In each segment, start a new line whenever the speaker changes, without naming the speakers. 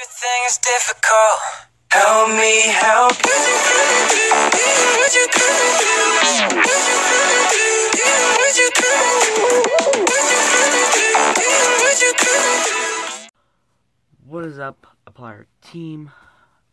Everything is difficult. Help me help
What is up, Applier team?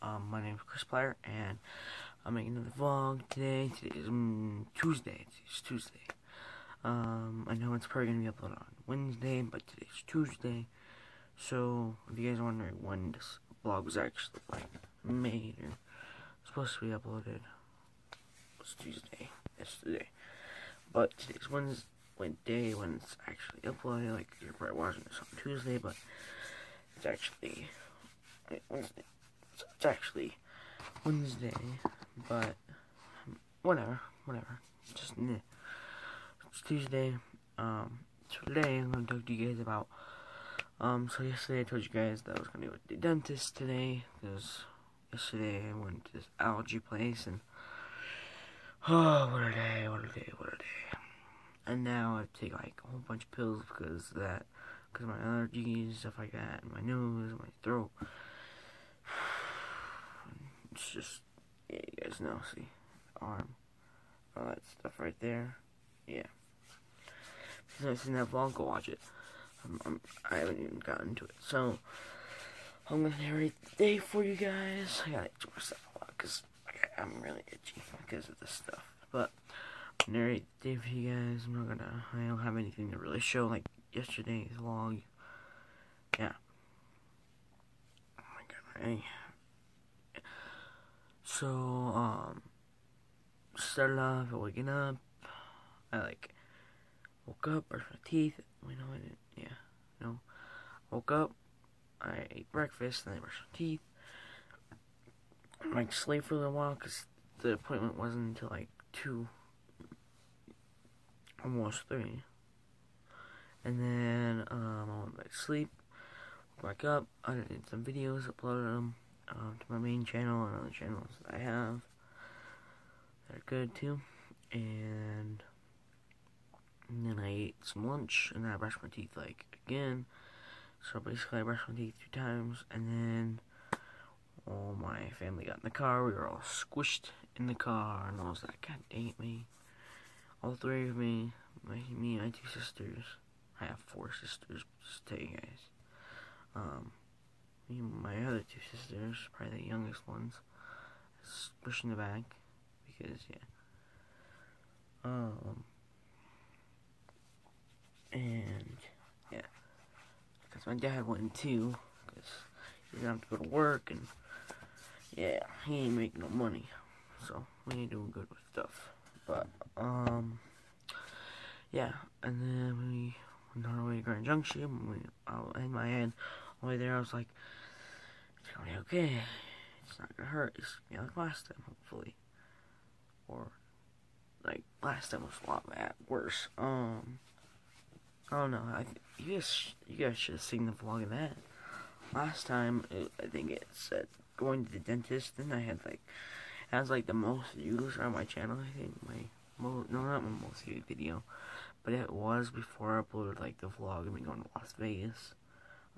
Um, my name is Chris Plier, and I'm making another vlog today. Today is mm, Tuesday. It's Tuesday. Um, I know it's probably gonna be uploaded on Wednesday, but today's Tuesday. So, if you guys are wondering when this vlog was actually like made or supposed to be uploaded, it's Tuesday. Yesterday, but today's Wednesday. Day when it's actually uploaded, like you're probably watching this on Tuesday, but it's actually Wednesday. It's, actually Wednesday, but whatever, whatever. Just. It's Tuesday. Um, today I'm gonna talk to you guys about. Um, so yesterday I told you guys that I was gonna go to the dentist today because yesterday I went to this algae place and oh, what a day, what a day, what a day. And now I take like a whole bunch of pills because of that because of my allergies, and stuff like that, and my nose, and my throat. It's just, yeah, you guys know, see, arm, all that stuff right there, yeah. If you've not seen that vlog, go watch it. I'm, I haven't even gotten to it, so I'm gonna narrate the day for you guys. I gotta itch myself a lot because I'm really itchy because of this stuff, but narrate the day for you guys. I'm not gonna, I don't have anything to really show like yesterday's vlog. Yeah. Oh my god. So, um, started off waking up. I like woke up, brushed my teeth. Wait, no, I didn't. Yeah, no. Woke up. I ate breakfast, then I brushed my teeth. I might sleep for a little while because the appointment wasn't until like two, almost three. And then um, I went back to sleep, woke back up, I did some videos, uploaded them um, to my main channel and other channels that I have. They're good too. And, and then I ate some lunch, and I brushed my teeth like again. So basically, I brushed my teeth two times, and then all my family got in the car. We were all squished in the car, and I was like, God dang it, me. All three of me, my, me and my two sisters. I have four sisters, just to tell you guys. Um, me and my other two sisters, probably the youngest ones, is pushing the back because yeah. Um, and yeah, because my dad went too, because he didn't have to go to work and yeah, he ain't making no money, so we ain't doing good with stuff. But um, yeah, and then we went on our way to Grand Junction. We, I, in my head, on the way there, I was like, it's gonna be okay. It's not gonna hurt. It's gonna be like last time, hopefully. Or, like, last time was a lot bad, worse. Um, I don't know. I you guys, you guys should have seen the vlog of that. Last time, it, I think it said going to the dentist, and I had like, has like the most views on my channel. I think my no, not my most viewed video, but it was before I uploaded like the vlog of me going to Las Vegas.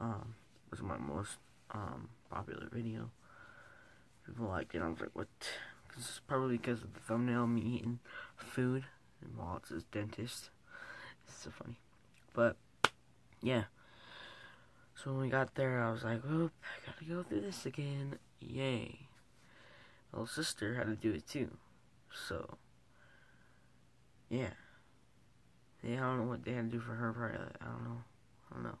Um, it was my most um popular video. People liked it. I was like, what? Cause probably because of the thumbnail, me eating food, and while it says dentist. It's so funny. But, yeah. So when we got there, I was like, oh, I gotta go through this again. Yay. My little sister had to do it too. So, yeah. Yeah, I don't know what they had to do for her. Probably, I don't know. I don't know.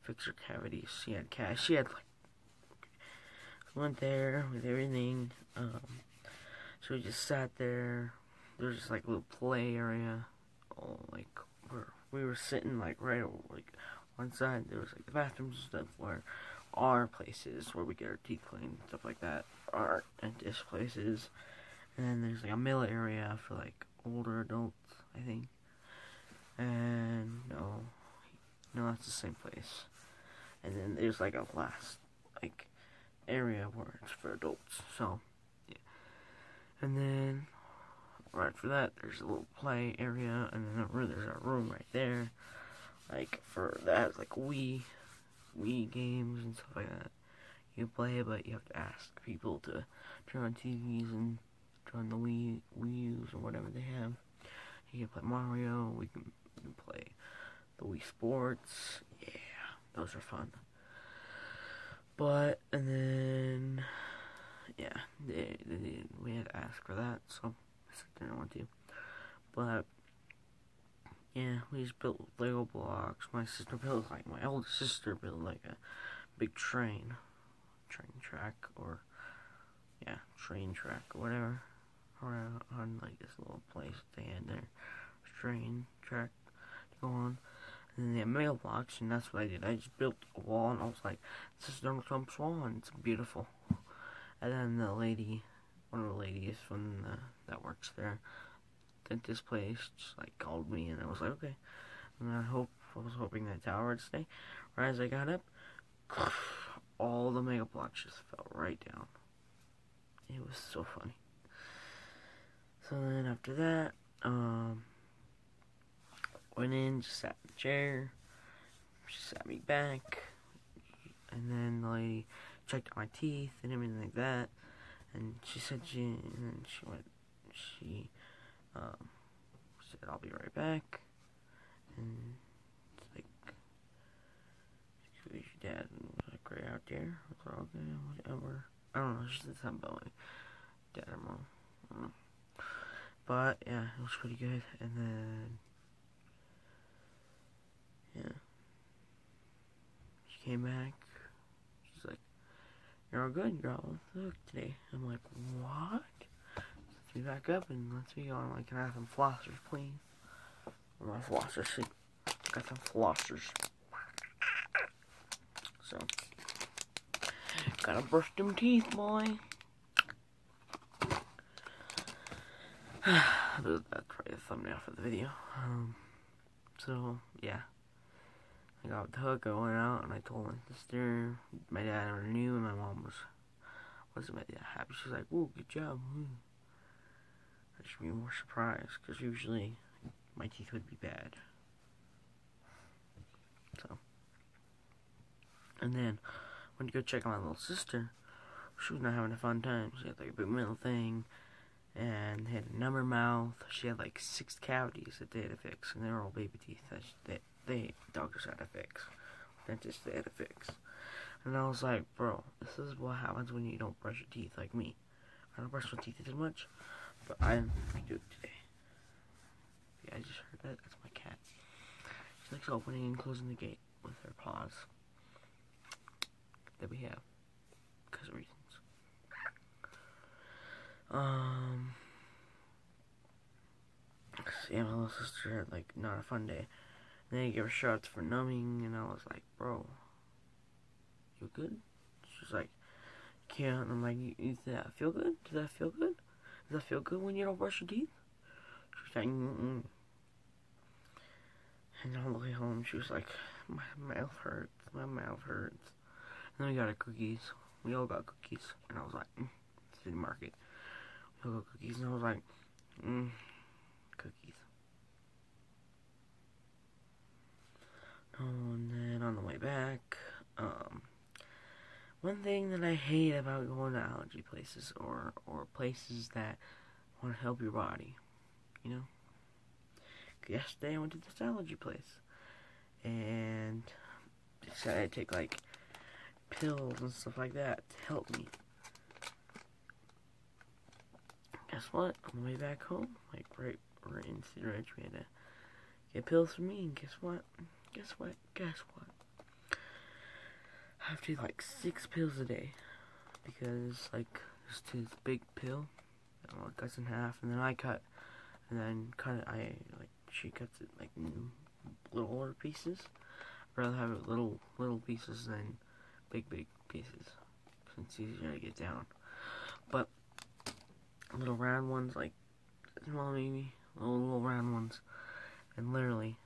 Fix her cavities. She had cat. She had like. Went there with everything. Um, so we just sat there. There was just like a little play area. Oh, like where we were sitting like right over like one side. There was like the bathrooms and stuff where our places where we get our teeth cleaned, and stuff like that. Our dentist places. And then there's like a middle area for like older adults, I think. And no, no, that's the same place. And then there's like a last like area where it's for adults. So yeah. And then right for that, there's a little play area, and then room, there's a room right there, like for that, like Wii, Wii games and stuff like that. you play it, but you have to ask people to turn on TVs and turn on the Wii, Wii U's or whatever they have. You can play Mario. We can, we can play the Wii Sports. Yeah, those are fun. But and then yeah, they, they, we had to ask for that, so I didn't want to. But yeah, we just built Lego blocks. My sister built like my older sister built like a big train, train track or yeah, train track or whatever, around on like this little place they had their train track to go on. And then they had mail blocks, and that's what I did. I just built a wall, and I was like, "This is Donald Trump's wall, and it's beautiful." And then the lady, one of the ladies from the, that works there, at this place, just like called me, and I was like, "Okay." And I hope I was hoping that tower would stay. Right as I got up, all the mega blocks just fell right down. It was so funny. So then after that, um, went in, just sat in the chair. She sat me back, and then the lady checked my teeth and everything like that. And she said she, and then she went, she, um, said I'll be right back. And it's like, who's your dad? And was like right out there. Was like, okay, whatever. I don't know. She said something about dad or mom. I don't know. But yeah, it was pretty good. And then yeah. She came back. You're all good, all look today. I'm like, What? Let's me back up and let's be. I'm like, Can I have some flossers, please? My flossers? She got some flossers. So, gotta brush them teeth, boy. That's probably the thumbnail for the video. Um, so, yeah. I got the hook, I went out, and I told my sister, my dad never knew, and my mom was, wasn't my dad happy. She's like, "Ooh, good job." Hmm. I should be more surprised, because usually my teeth would be bad. So, and then, went to go check on my little sister. She was not having a fun time. She had like a big middle thing, and had a number mouth. She had like six cavities that they had to fix, and they were all baby teeth that she, they, they doctors had to fix. Dentists they had to fix. And I was like, bro, this is what happens when you don't brush your teeth like me. I don't brush my teeth as much, but I do it today. Yeah, I just heard that. That's my cat. She likes opening and closing the gate with her paws that we have because of reasons. Um, yeah, my little sister had like not a fun day. Then I gave her shots for numbing, and I was like, bro, you good? She's like, yeah. And I'm like, does that feel good? Does that feel good? Does that feel good when you don't brush your teeth? She's like, mm-mm. And on the way home, she was like, my mouth hurts, my mouth hurts. And then we got our cookies. We all got cookies. And I was like, mm, City Market. We all got cookies. And I was like, mm, cookies. And then on the way back, um, one thing that I hate about going to allergy places or, or places that want to help your body, you know? Yesterday I went to this allergy place and decided to take like pills and stuff like that to help me. Guess what? On the way back home, like right, right in Cedaredge, we had to get pills for me, and guess what? Guess what? Guess what? I have to like six pills a day because like this big pill, and it cuts in half, and then I cut, and then cut it. I like she cuts it like little pieces. I'd rather have it little little pieces than big big pieces. It's easier to get down. But little round ones like well maybe little little round ones, and literally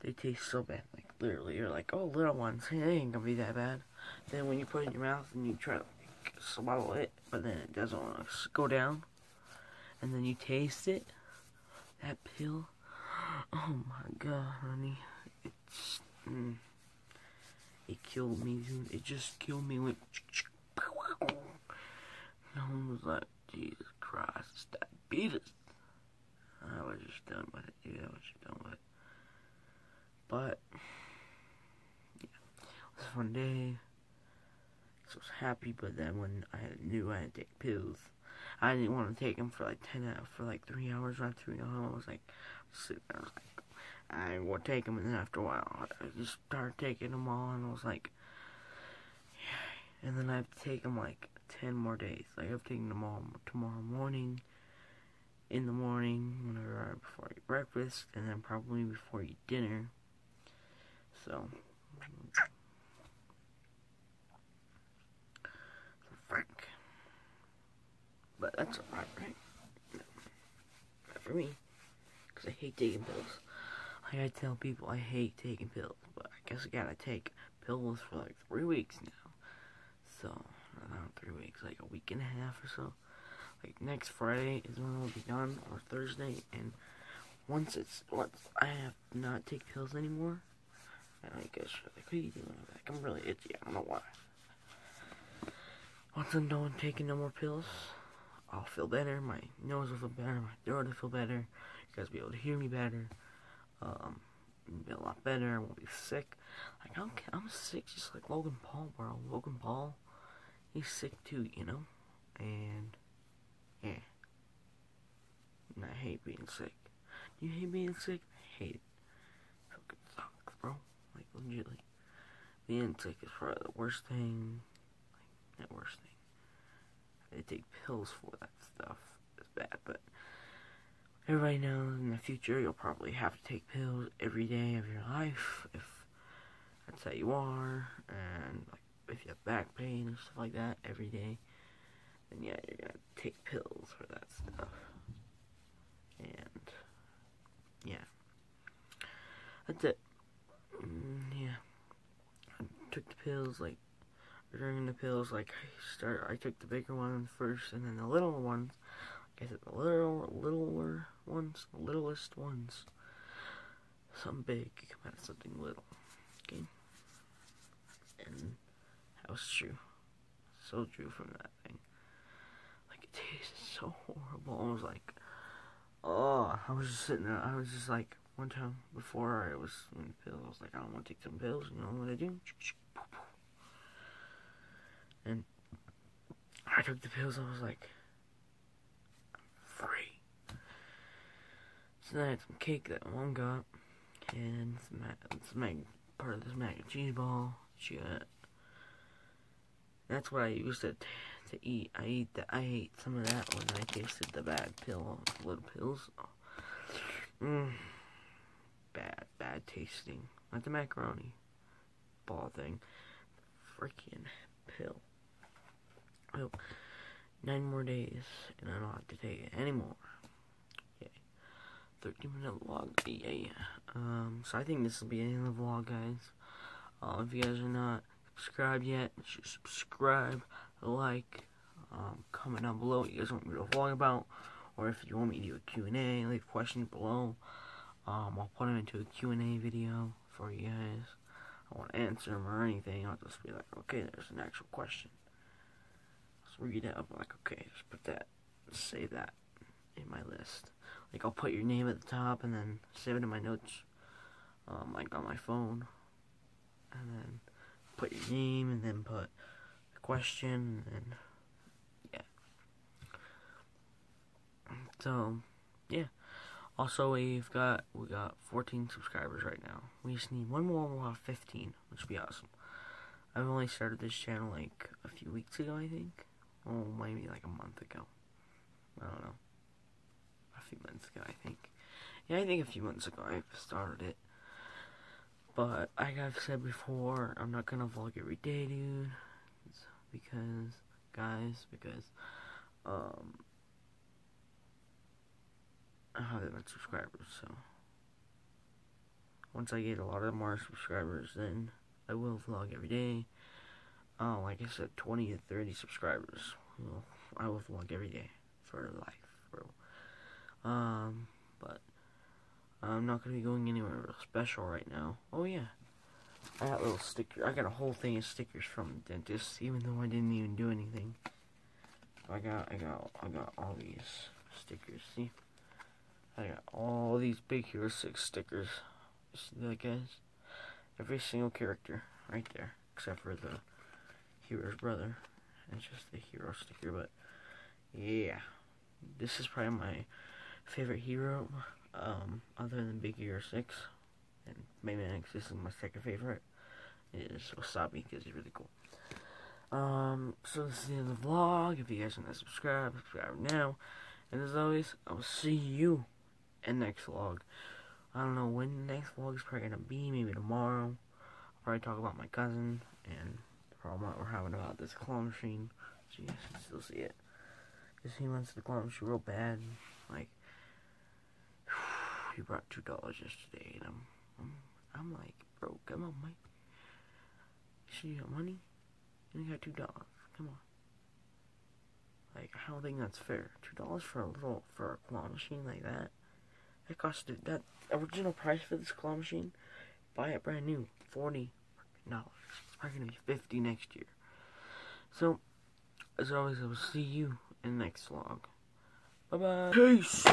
they taste so bad. Like literally, you're like, oh, little ones, hey, they ain't gonna be that bad. Then when you put it in your mouth and you try to like, swallow it, but then it doesn't want to go down, and then you taste it, that pill. Oh my god, honey, it's mm, It killed me, dude. It just killed me. Went. No one was like, Jesus Christ, it's diabetes. I was just done with it, dude. I was just done with it. But, yeah, it was a fun day. So I was happy, but then when I knew I had to take pills, I didn't want to take them for like 10 hours, for like 3 hours after three hours. I was like, sitting there, I like, I would take them, and then after a while, I just started taking them all, and I was like, yeah. And then I have to take them like 10 more days. Like, I've taken them all tomorrow morning, in the morning, whenever I, before I eat breakfast, and then probably before I eat dinner. So, frick. But that's alright, right? Not for me. Because I hate taking pills. Like I tell people I hate taking pills, but I guess I gotta take pills for like three weeks now. So, not three weeks, like a week and a half or so. Like next Friday is when it'll be done, or Thursday, and once it's once I have not take pills anymore, I guess like, what are you doing? Like, I'm really itchy. I don't know why. Once I'm done taking no more pills, I'll feel better. My nose will feel better. My throat will feel better. You guys will be able to hear me better um, be a lot better. I won't be sick. Like I'm, I'm sick just like Logan Paul, bro. Logan Paul, he's sick too, you know. And yeah, and I hate being sick. You hate being sick? I hate it. Fucking sucks, bro. Like legitly, being sick is probably the worst thing. Like the worst thing. They take pills for that stuff. It's bad, but Everybody knows in the future you'll probably have to take pills every day of your life if that's how you are, and like if you have back pain and stuff like that every day, then yeah, you're gonna take pills for that stuff. And yeah, that's it. Mm, yeah, I took the pills like during the pills like I start. I took the bigger ones first, and then the little ones I said the little, littler ones, the littlest ones. Something big come out of something little. Okay? And that was true. So true from that thing. Like, it tasted so horrible. I was like, oh, I was just sitting there. I was just like, one time before I was in pills, I was like, I don't want to take some pills. You know what I do? And I took the pills. I was like, free. So then I had some cake that one got, and some, some egg, part of this mac and cheese ball. That's what I used to to eat. I eat that. I ate some of that when I tasted the bad pill, little pills. Mmm, bad, bad tasting. Like the macaroni ball thing. Freaking pill. Oh, nine more days, and I don't have to take it anymore. Yay. 13 minute vlog. Yay. Um, so I think this will be the end of the vlog, guys. Uh, if you guys are not subscribed yet, subscribe, like, um, comment down below what you guys want me to vlog about, or if you want me to do a Q&A, leave questions below. Um, I'll put them into a Q&A video for you guys. I won't answer them or anything. I'll just be like, okay, there's an actual question Let's read it. I'm like, okay, just put that, save that in my list. Like, I'll put your name at the top and then save it in my notes, um, like on my phone. And then put your name and then put the question and yeah. So, yeah. Also, we've got we got 14 subscribers right now. We just need one more. We'll have 15, which would be awesome. I've only started this channel like a few weeks ago, I think. Oh, maybe like a month ago. I don't know. A few months ago, I think. Yeah, I think a few months ago I started it. But like I've said before, I'm not gonna vlog every day, dude. Because, guys, because, um, I have that much subscribers, so. Once I get a lot of more subscribers, then I will vlog every day oh, like I said, 20 to 30 subscribers. Well, I will vlog every day for life, bro. Um, but I'm not gonna be going anywhere real special right now. Oh yeah, I got little stickers. I got a whole thing of stickers from the dentist, even though I didn't even do anything. I got, I got, I got all these stickers. See, I got all these Big Hero Six stickers. You see that, guys? Every single character right there, except for the hero's brother. It's just the hero sticker, but yeah, this is probably my favorite hero, um, other than Big Hero Six and Baymax. This is my second favorite. It is Wasabi because he's really cool. Um, so this is the end of the vlog. If you guys want to subscribe, subscribe now. And as always, I'll see you in next vlog. I don't know when the next vlog is probably gonna be. Maybe tomorrow. I'll probably talk about my cousin and the problem that we're having about this claw machine. So you can still see it. Because he wants the claw machine real bad. Like, he brought two dollars yesterday, and I'm, I'm, I'm like, bro, come on, Mike. You got money? You got two dollars. Come on. Like, I don't think that's fair. Two dollars for a little for a claw machine like that. That costed that original price for this claw machine. Buy it brand new, forty dollars. It's probably gonna be fifty next year. So, as always, I will see you in the next vlog. Bye bye. Peace.